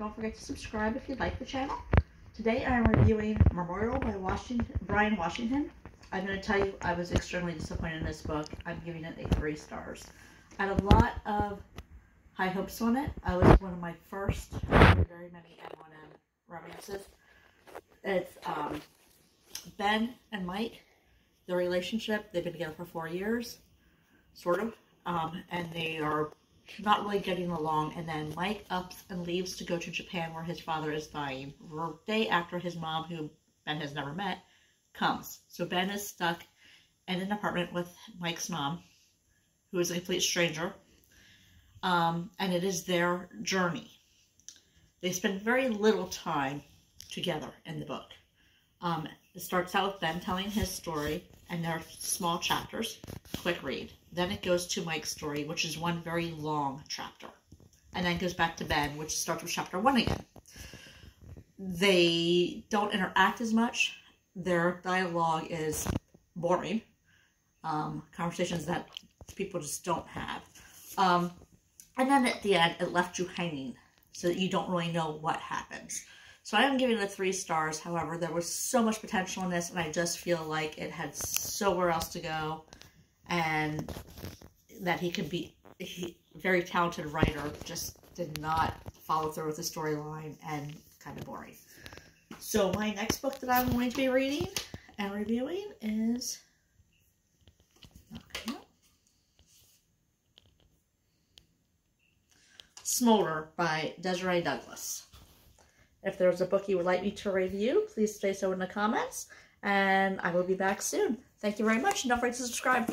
Don't forget to subscribe if you like the channel. Today I'm reviewing Memorial by Washington, Bryan Washington. I'm going to tell you I was extremely disappointed in this book. I'm giving it a three stars. I had a lot of high hopes on it. I was one of my first very many M1M romances. It's um, Ben and Mike, their relationship. They've been together for four years, sort of, um, and they are not really getting along. And then Mike ups and leaves to go to Japan where his father is dying. The day after his mom, who Ben has never met, comes. So Ben is stuck in an apartment with Mike's mom, who is a complete stranger. Um, and it is their journey. They spend very little time together in the book. Um, it starts out with Ben telling his story, and there are small chapters, quick read. Then it goes to Mike's story, which is one very long chapter. And then goes back to Ben, which starts with chapter one again. They don't interact as much. Their dialogue is boring. Um, conversations that people just don't have. Um, and then at the end, it left you hanging so that you don't really know what happens. So I am giving it three stars. However, there was so much potential in this, and I just feel like it had somewhere else to go, and that he could be a very talented writer, just did not follow through with the storyline, and kind of boring. So my next book that I'm going to be reading and reviewing is Smolder by Desiree Douglas. If there's a book you would like me to review, please say so in the comments. And I will be back soon. Thank you very much. Don't forget to subscribe.